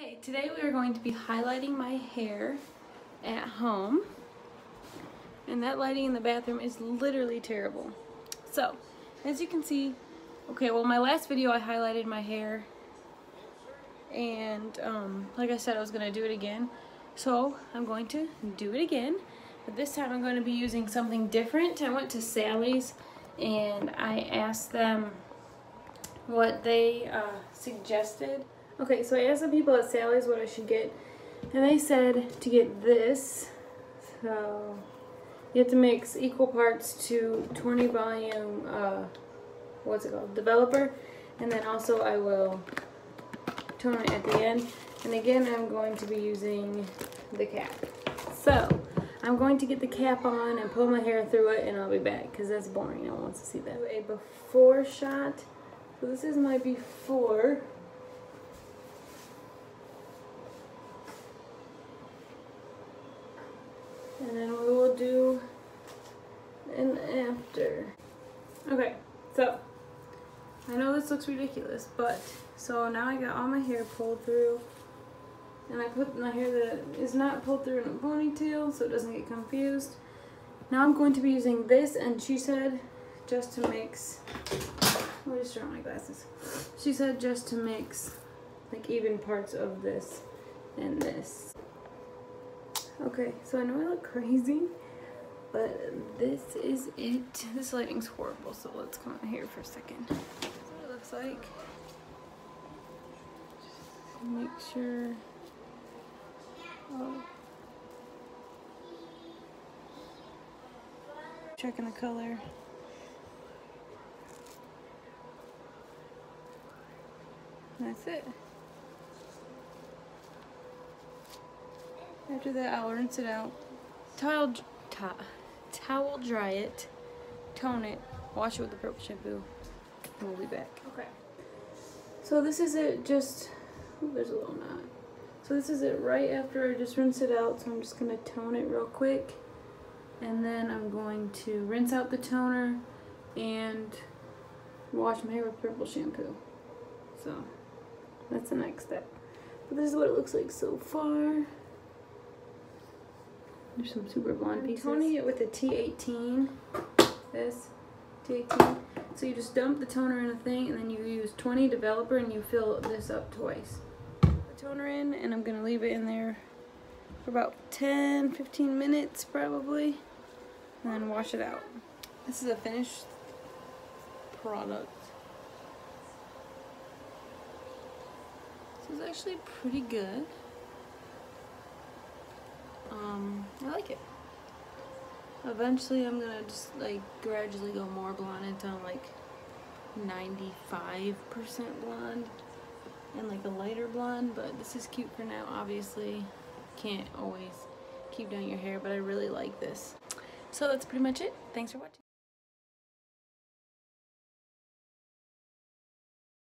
Okay, today we are going to be highlighting my hair at home. And that lighting in the bathroom is literally terrible. So, as you can see, okay, well my last video I highlighted my hair. And, um, like I said, I was going to do it again. So, I'm going to do it again. But this time I'm going to be using something different. I went to Sally's and I asked them what they uh, suggested Okay, so I asked the people at Sally's what I should get, and they said to get this. So you have to mix equal parts to 20 volume, uh, what's it called, developer, and then also I will tone it at the end. And again, I'm going to be using the cap. So I'm going to get the cap on and pull my hair through it, and I'll be back because that's boring. No one wants to see that. A before shot. So this is my before. And then we will do an after. Okay, so I know this looks ridiculous, but so now I got all my hair pulled through and I put my hair that is not pulled through in a ponytail so it doesn't get confused. Now I'm going to be using this and she said just to mix, let me just on my glasses. She said just to mix like even parts of this and this. Okay, so I know I look crazy, but this is it. This lighting's horrible, so let's come out here for a second. This what it looks like. Just make sure. Oh. Checking the color. That's it. After that, I'll rinse it out. Towel, towel dry it, tone it, wash it with the purple shampoo, and we'll be back. Okay. So this is it just, oh, there's a little knot. So this is it right after I just rinse it out. So I'm just going to tone it real quick. And then I'm going to rinse out the toner and wash my hair with purple shampoo. So that's the next step. But this is what it looks like so far. There's some super blonde pieces. I'm toning it with a T18. This T18. So you just dump the toner in a thing and then you use 20 developer and you fill this up twice. The toner in and I'm gonna leave it in there for about 10, 15 minutes probably. And then wash it out. This is a finished product. This is actually pretty good. Um, I like it. Eventually I'm gonna just like gradually go more blonde until I'm like 95% blonde and like a lighter blonde, but this is cute for now, obviously. Can't always keep down your hair, but I really like this. So that's pretty much it. Thanks for watching.